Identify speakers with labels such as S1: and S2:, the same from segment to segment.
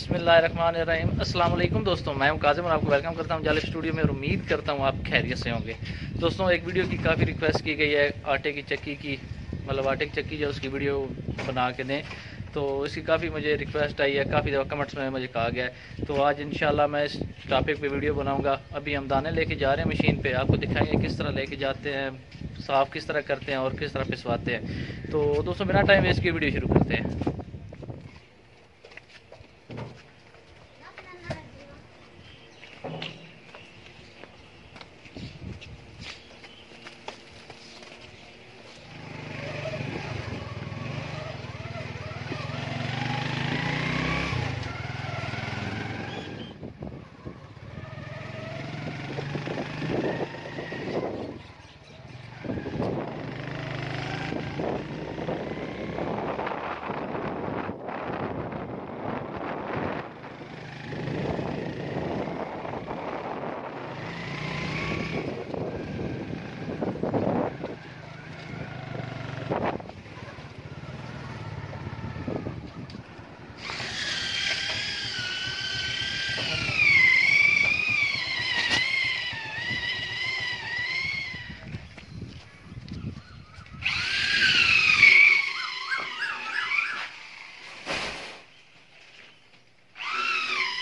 S1: बसमीम अल्लाम दोस्तों, मैं हूँ काजिम और आपको वेलकम करता हूँ जालिब स्टूडियो में और उम्मीद करता हूँ आप खैरियत से होंगे। दोस्तों, एक वीडियो की काफ़ी रिक्वेस्ट की गई है, आटे की चक्की की मतलब आटे की चक्की जो उसकी वीडियो बना के दें। तो इसकी काफ़ी मुझे रिक्वेस्ट आई है, काफ़ी दफ़ा कमेंट्स में मुझे कहा गया है। तो आज इन मैं इस टॉपिक पर वीडियो बनाऊँगा। अभी हम दाने लेके जा रहे हैं मशीन पर आपको दिखाएँगे किस तरह लेके जाते हैं, साफ़ किस तरह करते हैं और किस तरह पिसवाते हैं। तो दोस्तों बिना टाइम वेस्ट की वीडियो शुरू करते हैं।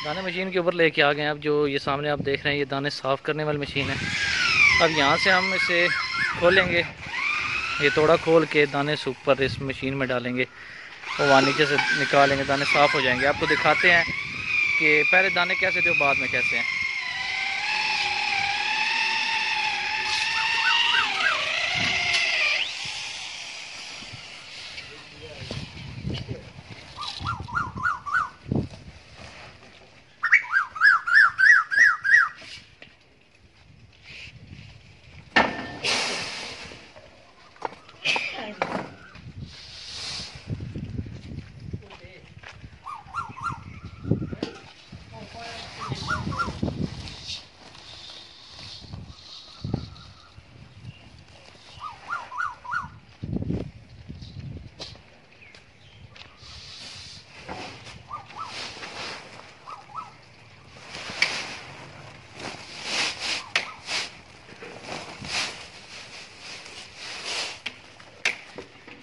S1: दाने मशीन के ऊपर लेके आ गए हैं। अब जो ये सामने आप देख रहे हैं, ये दाने साफ़ करने वाली मशीन है। अब यहाँ से हम इसे खोलेंगे। ये थोड़ा खोल के दाने सूख पर इस मशीन में डालेंगे और वहाँ नीचे से निकालेंगे। दाने साफ़ हो जाएँगे। आपको दिखाते हैं कि पहले दाने कैसे थे, बाद में कैसे हैं।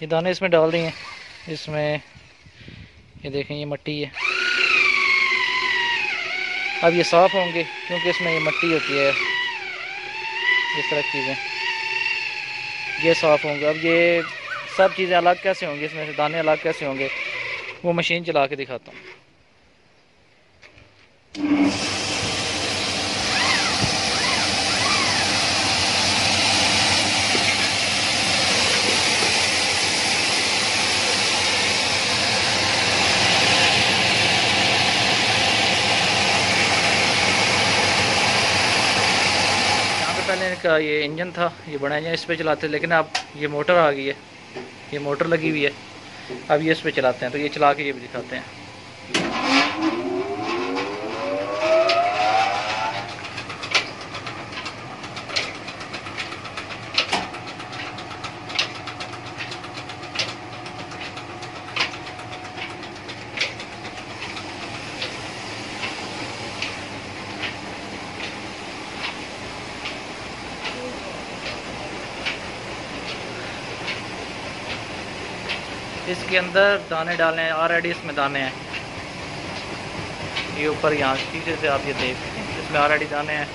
S1: ये दाने इसमें डाल दिए इसमें, ये देखें, ये मट्टी है। अब ये साफ़ होंगे, क्योंकि इसमें ये मट्टी होती है। इस तरह चीज़ें। ये साफ़ होंगे। अब ये सब चीज़ें अलग कैसे होंगी? इसमें से दाने अलग कैसे होंगे? वो मशीन चला के दिखाता हूँ। इनका ये इंजन था, ये बड़ा इंजन, इस पर चलाते, लेकिन अब ये मोटर आ गई है। ये मोटर लगी हुई है। अब ये इस पर चलाते हैं तो ये चला के ये भी दिखाते हैं। इसके अंदर दाने डालने हैं ऑलरेडी इसमें दाने हैं। ये ऊपर यहाँ, शीशे से आप ये देख सकते हैं, इसमें ऑलरेडी दाने हैं।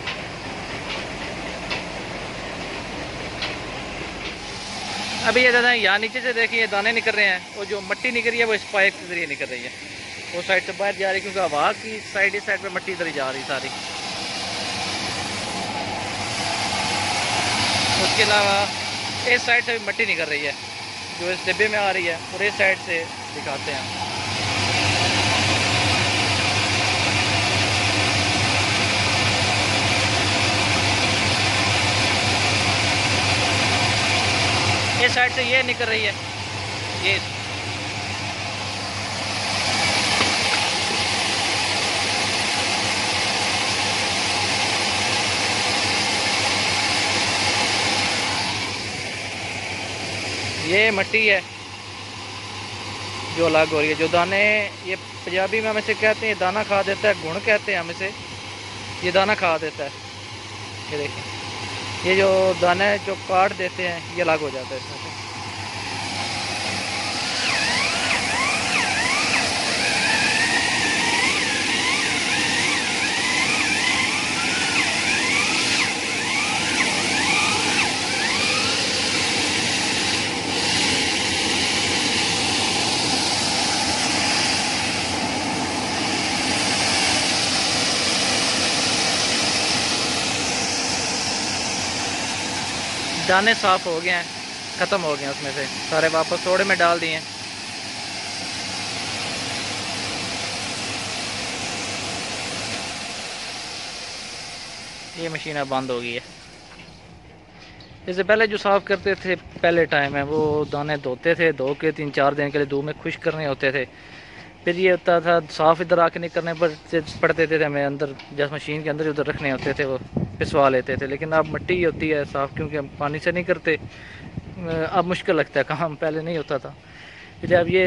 S1: अभी ये दादा यहाँ नीचे से देखिए दाने निकल रहे हैं। और जो मट्टी निकल रही है, वो इस पाइप के ज़रिए निकल रही है। वो साइड से बाहर जा रही है, क्योंकि हवा की साइड इस साइड पे मट्टी इधर जा रही सारी। उसके अलावा इस साइड से भी मट्टी निकल रही है। जो इस डिब्बे में आ रही है, और इस साइड से दिखाते हैं। इस साइड से ये निकल रही है। ये ये मट्टी है जो अलग हो रही है। जो दाने, ये पंजाबी में हम इसे कहते हैं दाना खा देता है, गुण कहते हैं हम इसे। ये दाना खा देता है। ये देखें ये जो दाने जो काट देते हैं, ये अलग हो जाता है इसमें से दाने साफ़ हो गए हैं, ख़त्म हो गए उसमें से। सारे वापस थोड़े में डाल दिए ये मशीन अब बंद हो गई है। इससे पहले जो साफ़ करते थे, पहले टाइम है, वो दाने धोते थे, धो के तीन चार दिन के लिए धूप में खुश करने होते थे। फिर ये होता था, साफ़ इधर आके नहीं करने पड़ते थे, हमें अंदर जैसे मशीन के अंदर उधर रखने होते थे वो। पिसवा लेते थे, लेकिन अब मिट्टी होती है साफ़, क्योंकि हम पानी से नहीं करते। अब मुश्किल लगता है, काम पहले नहीं होता था। अब ये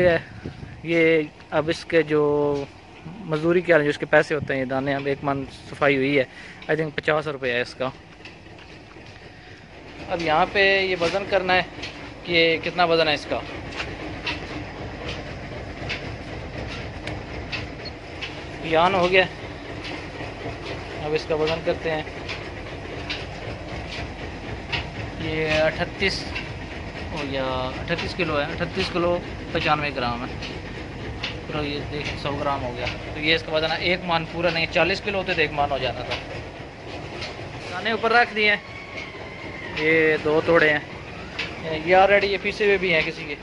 S1: ये अब इसके जो मजदूरी है जो इसके पैसे होते हैं, ये दाने, अब एक मन सफ़ाई हुई है। आई थिंक पचास रुपये है इसका। अब यहाँ पे ये वज़न करना है कि कितना वज़न है इसका। यान हो गया। अब इसका वज़न करते हैं। ये अठतीस हो गया, अठतीस किलो है, अठतीस किलो पचानवे ग्राम है। तो ये देख, सौ ग्राम हो गया। तो ये इसका ना, एक मान पूरा नहीं, चालीस किलो होते तो एक मान हो जाता था। दाने ऊपर रख दिए ये दो तोड़े हैं। ये ऑलरेडी ये पीसे हुए भी हैं किसी के।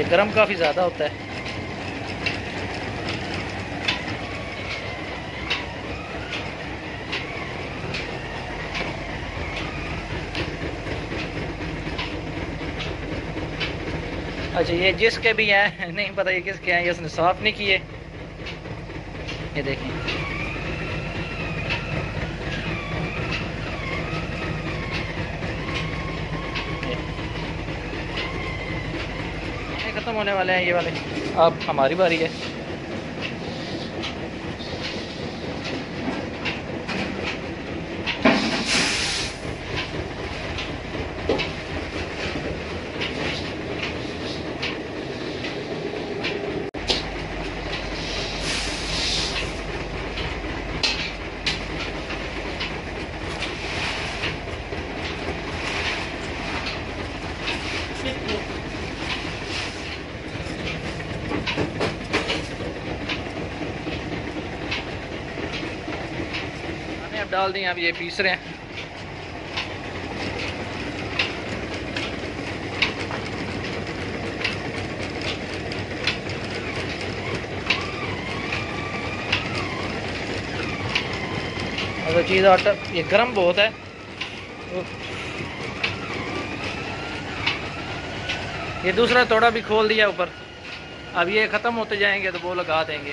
S1: ये गर्म काफ़ी ज़्यादा होता है। अच्छा ये जिसके भी हैं, नहीं पता ये किसके हैं, ये उसने साफ़ नहीं किए। ये देखें। ख़त्म होने वाले हैं ये वाले। अब हमारी बारी है। डाल दी अब ये पीस रहे हैं। अगर चीज़ आटा, ये गर्म बहुत है। ये दूसरा थोड़ा भी खोल दिया ऊपर। अब ये ख़त्म होते जाएँगे तो वो लगा देंगे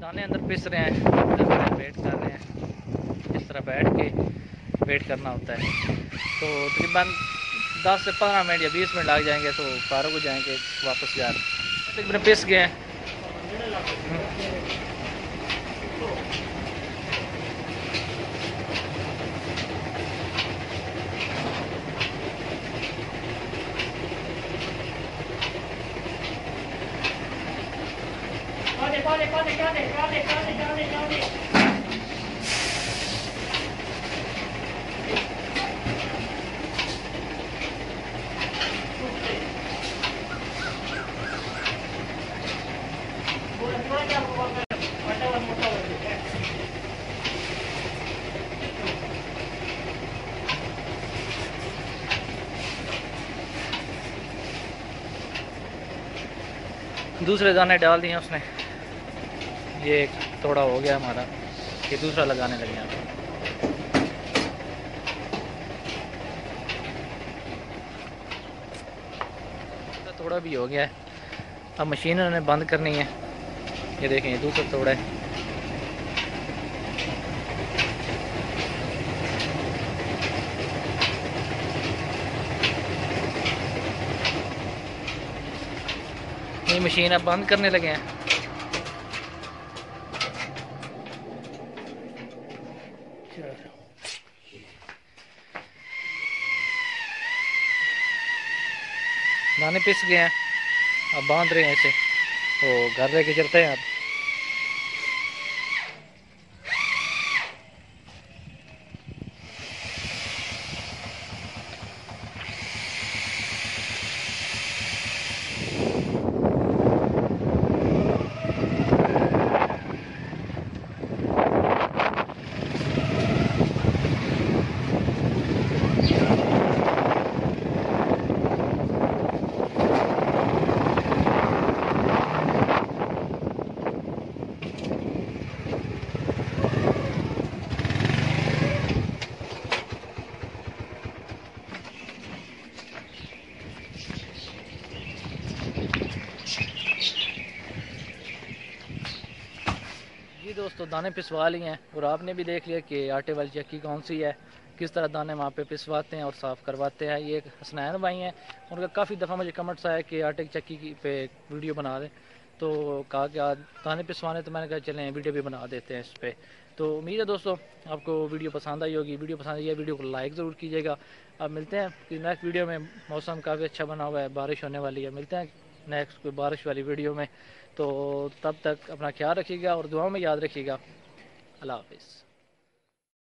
S1: दाने अंदर पिस रहे हैं वेट कर रहे हैं। इस तरह बैठ के वेट करना होता है। तो तकरीबन 10 से 15 मिनट या 20 मिनट लग जाएँगे तो पारों को जाएँगे वापस जा रहे हैं तकरीबन पिस गए हैं। दूसरे दाने डाल दिए उसने। ये एक थोड़ा हो गया हमारा, ये दूसरा लगाने लगे यहाँ थोड़ा भी हो गया है। अब मशीन उन्होंने बंद करनी है। ये देखें, ये दूसरा थोड़ा है। ये मशीन अब बंद करने लगे हैं। दाने पिस गए हैं। अब बाँध रहे हैं इसे। तो घर लेके चलते हैं अब जी दोस्तों दाने पिसवा लिए हैं और आपने भी देख लिया कि आटे वाली चक्की कौन सी है, किस तरह दाने वहाँ पे पिसवाते हैं और साफ़ करवाते हैं। ये हसनैन भाई हैं, उनका काफ़ी दफ़ा मुझे कमेंट्स आया कि आटे की चक्की की पे वीडियो बना दें। तो कहा कि आज दाने पिसवाने तो मैंने कहा चलें, वीडियो भी बना देते हैं इस पर तो उम्मीद है दोस्तों, आपको वीडियो पसंद आई होगी। वीडियो पसंद आई है, वीडियो को लाइक ज़रूर कीजिएगा। अब मिलते हैं कि नेक्स्ट वीडियो में, मौसम काफ़ी अच्छा बना हुआ है, बारिश होने वाली है। मिलते हैं नेक्स्ट कोई बारिश वाली वीडियो में। तो तब तक अपना ख्याल रखिएगा और दुआओं में याद रखिएगा। अल्लाह हाफिज़।